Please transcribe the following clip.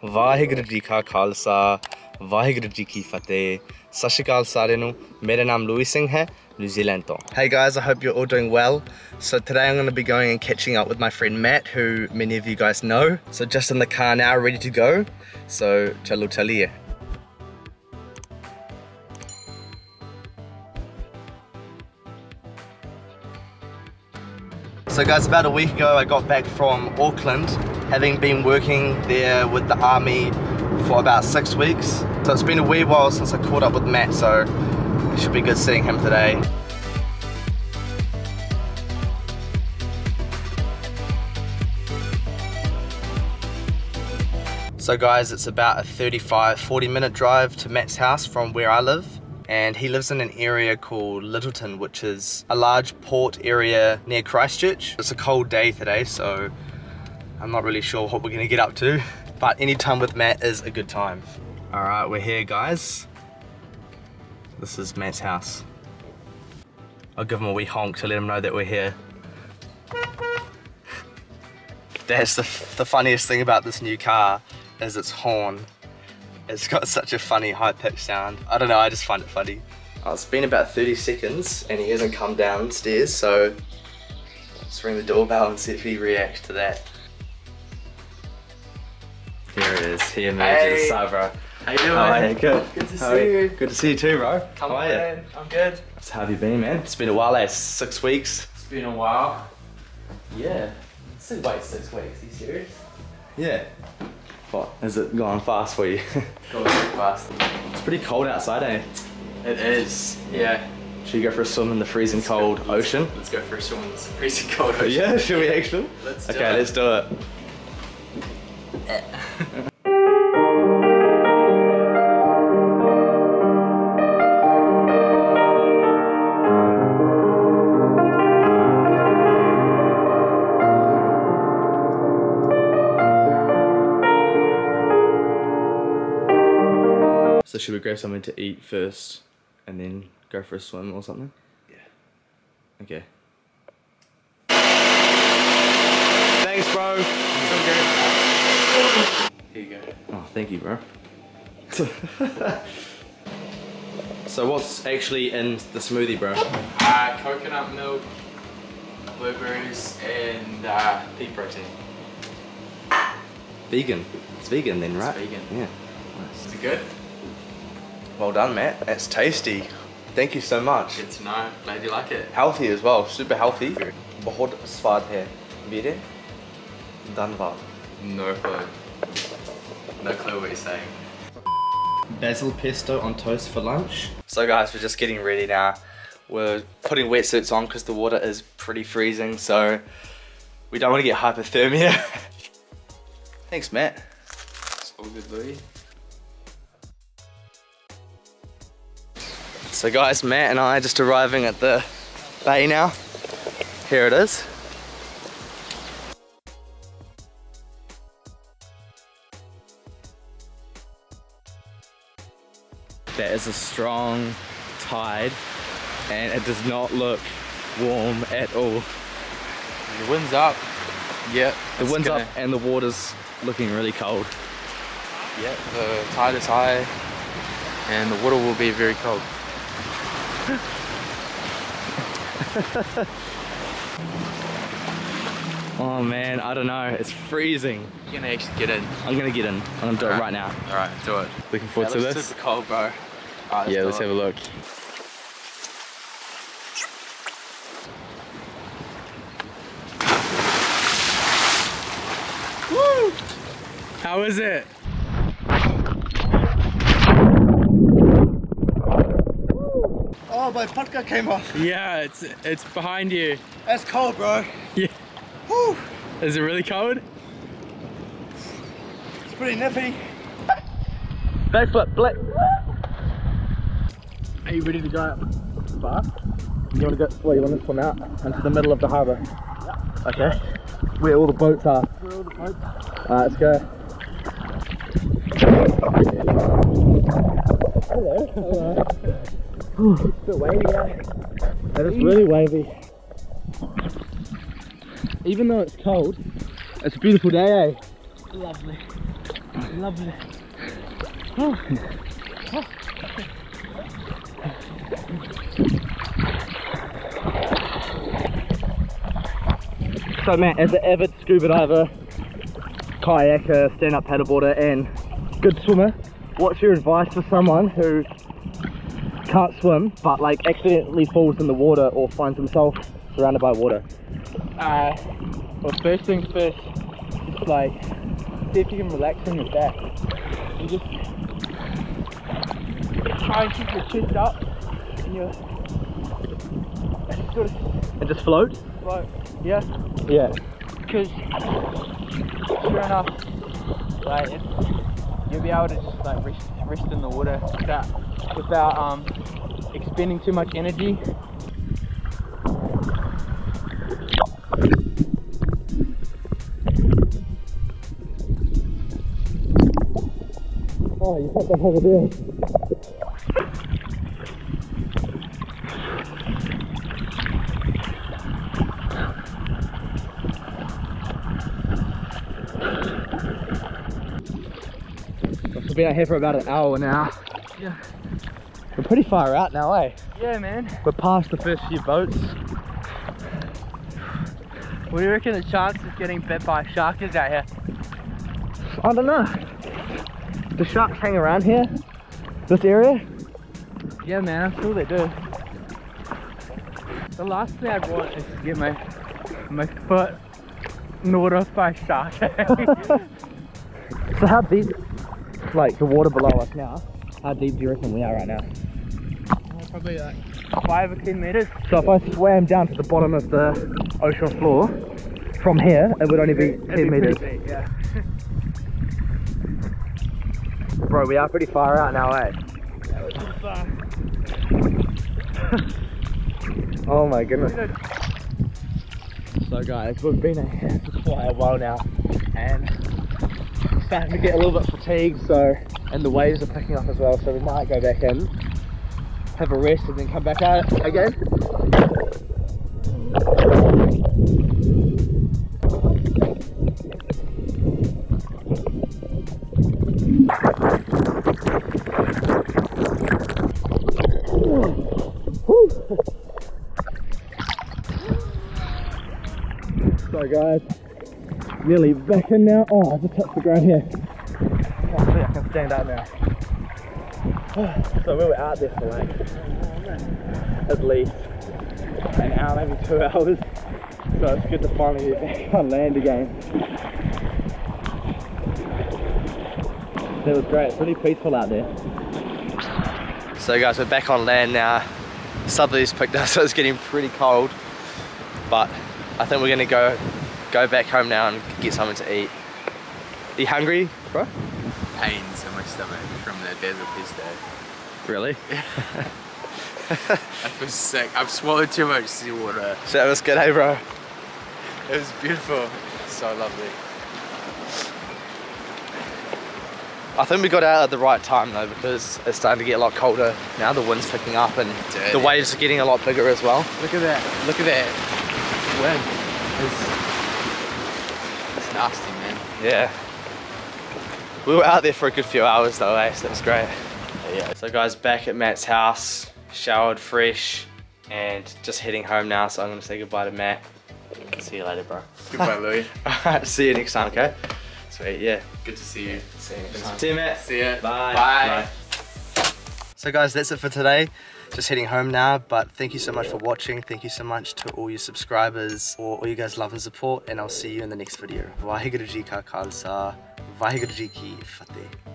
ਵਾਹਿਗੁਰੂ ਜੀ ਕਾ ਖਾਲਸਾ ਵਾਹਿਗੁਰੂ ਜੀ ਕੀ ਫਤਿਹ ਸਤਿ ਸ਼੍ਰੀ ਅਕਾਲ ਸਾਰਿਆਂ ਨੂੰ ਮੇਰਾ ਨਾਮ ਲੂਈ ਸਿੰਘ ਹੈ ਨਿਊਜ਼ੀਲੈਂਡ ਤੋਂ Hey guys, I hope you're all doing well. So today I'm going to be going and catching up with my friend Matt, who many of you guys know. So just in the car now, ready to go. So chalo chaliye. So guys, about a week ago I got back from Auckland, having been working there with the army for about six weeks. So it's been a wee while since I caught up with Matt, so it should be good seeing him today. So guys, it's about a 35, 40 minute drive to Matt's house from where I live. And he lives in an area called Lyttelton, which is a large port area near Christchurch. It's a cold day today, so I'm not really sure what we're gonna get up to. But any time with Matt is a good time. All right, we're here guys. This is Matt's house. I'll give him a wee honk to let him know that we're here. That's the, the funniest thing about this new car is its horn. It's got such a funny high-pitched sound. I don't know, I just find it funny. Oh, it's been about 30 seconds and he hasn't come downstairs, so let's ring the doorbell and see if he reacts to that. Here it is, he emerges, Hey. Sabra. How you doing? Hey, good. Good to How see you. Good to see you too, bro. Come How are on, you? man. I'm good. So how have you been, man? It's been a while, eh? Six weeks. It's been a while. Yeah. So wait six weeks. Are you serious? Yeah. What? Has it gone fast for you? Going very fast. it's pretty cold outside, eh? It is. Yeah. Should we go for a swim in the freezing Let's go- cold let's- ocean? Let's go for a swim in the freezing cold ocean. Yeah, should we actually? Let's do okay, it. let's do it. Should we grab something to eat first and then go for a swim or something? Yeah. Okay. Thanks, bro. So good. Here you go. Oh, thank you, bro. so what's actually in the smoothie, bro? Uh, coconut milk, blueberries, and uh, pea protein. Vegan. It's vegan then, right? vegan. Yeah. Is it good? Well done, Matt. That's tasty. Thank you so much. Good to know. Glad you like it. Healthy as well. Super healthy. बहुत स्वाद है मेरे धन्यवाद No clue. No clue what you're saying. basil pesto on toast for lunch. So guys, we're just getting ready now. We're putting wetsuits on because the water is pretty freezing, so we don't want to get hypothermia. Thanks, Matt. It's all good, Louis. So guys, Matt and I are just arriving at the bay now. Here it is. There is a strong tide and it does not look warm at all. The wind's up. Yep. The wind's gonna- up and the water's looking really cold. Yep. The tide is high, and the water will be very cold. Oh man, I don't know, it's freezing. You're gonna actually get in. I'm gonna get in. I'm gonna do it right now. All right, do it. Looking forward Yeah, to looks this. Super cold, bro. All right, Yeah, let's it. have a look. How is it? Oh, my podcast came off. Yeah, it's it's behind you. That's cold, bro. Yeah. Whew, Is it really cold? it's pretty nippy. Backflip, flip. Are you ready to go out far? You want to go? Well, you want to swim out into the middle of the harbour? Okay. Where all the boats are. Where all the boats? Alright, let's go. Hello. Hello. It's a wavy, eh? That is really wavy. Even though it's cold, it's a beautiful day, eh? Lovely. lovely. So Matt, as an avid scuba diver, kayaker, stand-up paddleboarder and good swimmer, what's your advice for someone who can't swim but like accidentally falls in the water or finds himself surrounded by water? Uh, well, first things first, it's like, see if you can relax on your back. You just try and keep your chest up and your sort of And just float? float. Yeah, Yeah. because sure enough, like you'll be able to just like rest, rest in the water without without um expending too much energy. Oh, you got that over there. We've been out here for about an hour now. Yeah. We're pretty far out now, eh? Yeah, man. We're past the first few boats. What do you reckon the chances of getting bit by a shark is out here? I don't know. Do sharks hang around here? This area? Yeah, man, I'm sure they do. The last thing I'd want is to get my my foot gnawed off by a shark. So how deep, like the water below us now, how deep do you reckon we are right now? Probably like five or ten meters. So if I swam down to the bottom of the ocean floor, from here, it would only be 10 It'd be meters. deep, yeah. Bro, we are pretty far out now, eh? Oh my goodness. So guys, we've been here for quite a while now and starting to get a little bit fatigued so and the waves are picking up as well so we might go back in, have a rest and then come back out again. So guys, nearly back in now. Oh, I just touched the ground here. Hopefully I can stand up now. So we were out there for like at least an hour, maybe two hours. So it's good to finally get back on land again. It was great. It's really peaceful out there. So guys, we're back on land now. Southerlies picked us, so it's getting pretty cold. But I think we're gonna go go back home now and get something to eat. Are you hungry, bro? Pains in my stomach from the desert pesto. Really? I feel sick. I've swallowed too much seawater. So that was good, hey bro? It was beautiful. So lovely. I think we got out at the right time though because it's starting to get a lot colder now. The wind's picking up and Dirty. the waves are getting a lot bigger as well. Look at that. Look at that wind. It's, it's nasty, man. Yeah. We were out there for a good few hours though, eh? So that was great. Yeah. So guys, back at Matt's house, showered fresh, and just heading home now. So I'm gonna say goodbye to Matt. See you later, bro. Goodbye, Louis. Alright, see you next time, okay? Sweet, yeah. Good to see you. See you next time. See you, Matt. See ya. Bye. Bye. So guys, that's it for today. Just heading home now, but thank you so much for watching. Thank you so much to all your subscribers, for all you guys love and support, and I'll see you in the next video. Vargr de Gifter.